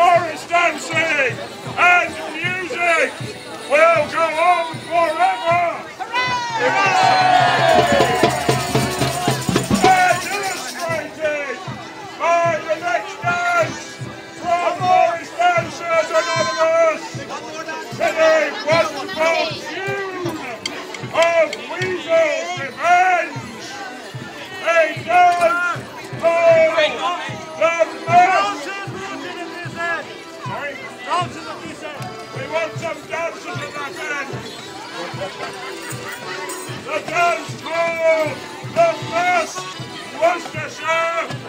Morris dancing and music will go on forever. Hooray! As illustrated by the next dance from Morris Dancers Anonymous the wonderful tune of Sorry? We want some dancers at that end. The dance called the best Worcestershire